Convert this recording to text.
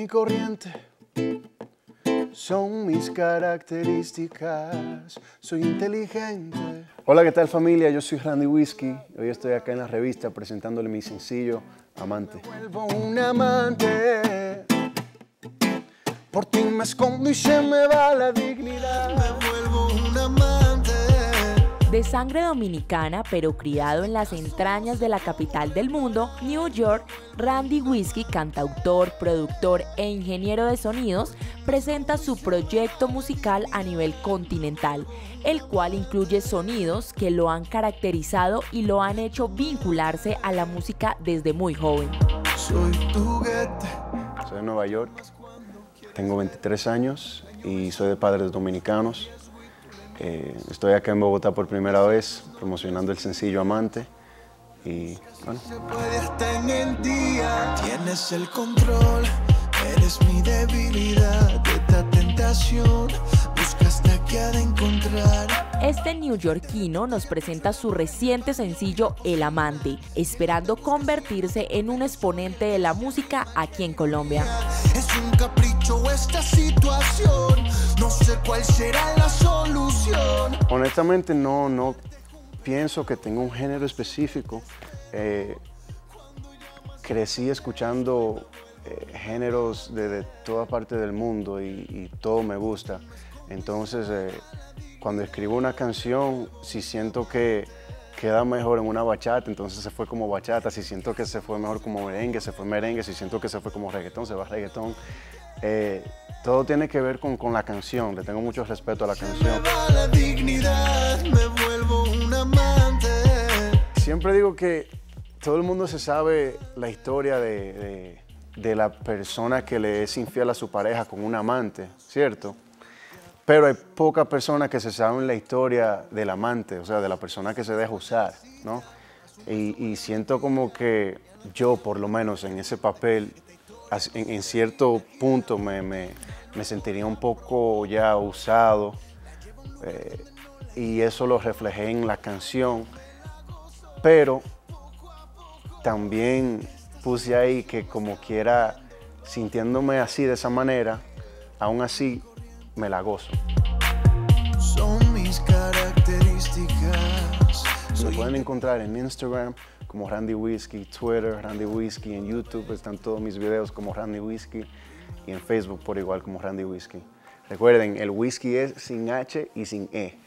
y corriente son mis características. Soy inteligente. Hola, ¿qué tal familia? Yo soy Randy Whiskey. Hoy estoy acá en la revista presentándole mi sencillo Amante. Vuelvo un amante. Por ti me escondo y se me va la dignidad. Me vuelvo un amante. De sangre dominicana, pero criado en las entrañas de la capital del mundo, New York, Randy Whiskey, cantautor, productor e ingeniero de sonidos, presenta su proyecto musical a nivel continental, el cual incluye sonidos que lo han caracterizado y lo han hecho vincularse a la música desde muy joven. Soy Soy de Nueva York, tengo 23 años y soy de padres dominicanos. Eh, estoy acá en Bogotá por primera vez promocionando el sencillo Amante y bueno. Tienes el control, eres mi debilidad, esta tentación, buscaste que ha de encontrar. Este neoyorquino nos presenta su reciente sencillo El Amante, esperando convertirse en un exponente de la música aquí en Colombia. Es un capricho esta situación, no sé cuál será la solución. Honestamente no, no pienso que tenga un género específico. Eh, crecí escuchando eh, géneros de, toda parte del mundo y, todo me gusta. Entonces, eh, cuando escribo una canción, si siento que queda mejor en una bachata, entonces se fue como bachata. Si siento que se fue mejor como merengue, se fue merengue. Si siento que se fue como reggaetón, se va reggaetón. Eh, todo tiene que ver con, con, la canción. Le tengo mucho respeto a la canción. Siempre digo que todo el mundo se sabe la historia de, de, de la persona que le es infiel a su pareja con un amante, ¿cierto? Pero hay pocas personas que se saben la historia del amante, o sea, de la persona que se deja usar, ¿no? Y, siento como que yo, por lo menos en ese papel, en, cierto punto me, me, sentiría un poco ya usado. Eh, y eso lo reflejé en la canción. Pero también puse ahí que como quiera, sintiéndome así de esa manera, aún así me la gozo. Son mis características. Me pueden encontrar en Instagram como Randy Whiskey, Twitter, Randy Whiskey, en YouTube están todos mis videos como Randy Whiskey y en Facebook por igual como Randy Whiskey. Recuerden, el whisky es sin H y sin E.